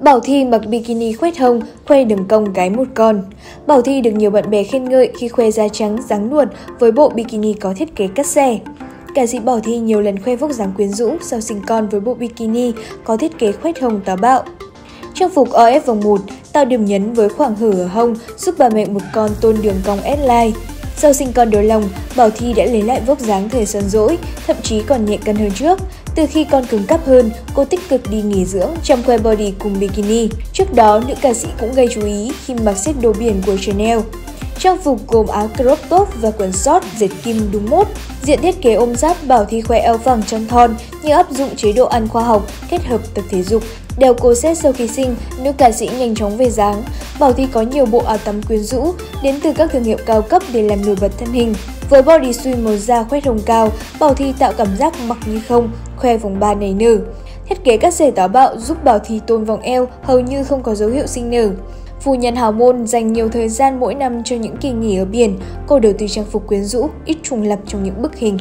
Bảo Thi mặc bikini khoét hông, khoe đường cong gái một con. Bảo Thi được nhiều bạn bè khen ngợi khi khoe da trắng, dáng nuột với bộ bikini có thiết kế cắt xe. Ca sĩ Bảo Thi nhiều lần khoe vóc dáng quyến rũ sau sinh con với bộ bikini có thiết kế khoét hông táo bạo. Trang phục OF vòng 1 tạo điểm nhấn với khoảng hở ở hông giúp bà mẹ một con tôn đường cong S-line. Sau sinh con đối lòng, Bảo Thi đã lấy lại vóc dáng thời gian rỗi, thậm chí còn nhẹ cân hơn trước. Từ khi con cứng cắp hơn, cô tích cực đi nghỉ dưỡng trong que body cùng bikini. Trước đó, nữ ca sĩ cũng gây chú ý khi mặc set đồ biển của Chanel. Trang phục gồm áo crop top và quần short dệt kim đúng mốt. Diện thiết kế ôm giáp bảo thi khoe eo phẳng trong thon như áp dụng chế độ ăn khoa học kết hợp tập thể dục. Đeo cô xét sau khi sinh, nữ ca sĩ nhanh chóng về dáng. Bảo Thi có nhiều bộ áo tắm quyến rũ đến từ các thương hiệu cao cấp để làm nổi bật thân hình. Với body suit màu da khoét hồng cao, Bảo Thi tạo cảm giác mặc như không, khoe vòng ba nảy nở. Thiết kế các rể táo bạo giúp Bảo Thi tôn vòng eo hầu như không có dấu hiệu sinh nở. Phu nhân hào môn dành nhiều thời gian mỗi năm cho những kỳ nghỉ ở biển, cô đầu tư trang phục quyến rũ, ít trùng lập trong những bức hình.